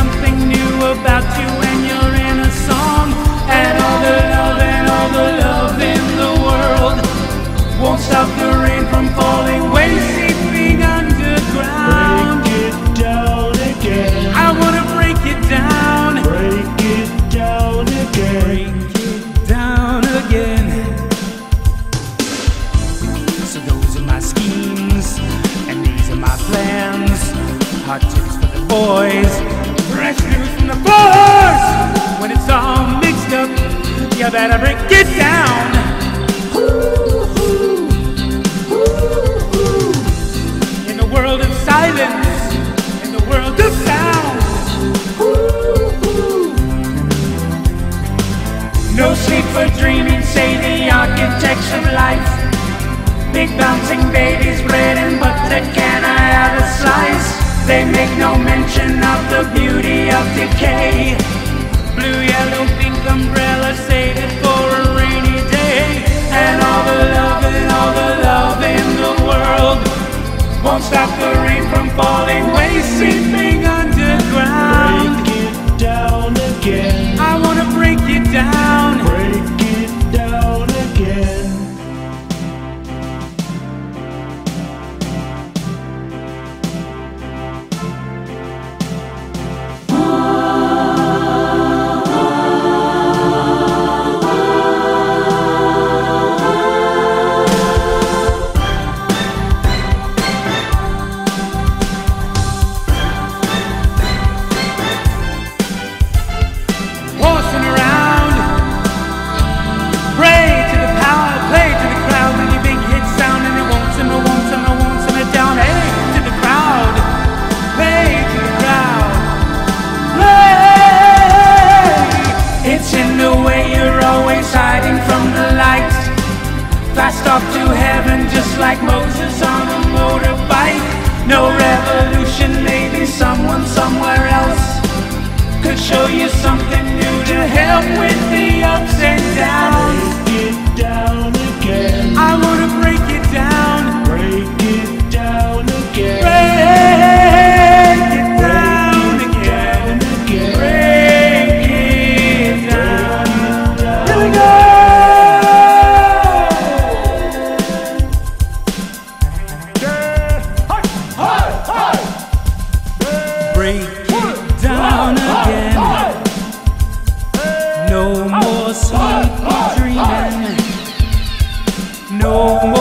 something new about you when you're in a song. And all the love and all the love in the world won't stop the rain from falling. When sleeping underground good break it down again. I wanna break it down. Break it down again. Break it down again. So those are my schemes, and these are my plans. Hot tips for the boys. You better break it down. In the world of silence, in the world of sound. No sleep for dreaming, say the architects of life. Big bouncing babies, bread and butter, can I have a slice? They make no mention of the beauty of decay. Blue, yellow, pink umbrella, save it for a rainy day. And all the love and all the love in the world won't stop the rain from falling, could show you something new to help with the ups and downs. Break it down again. I wanna break it down, Break it down again. break it down again, again. break it down. Here we go. Break More dreaming. No more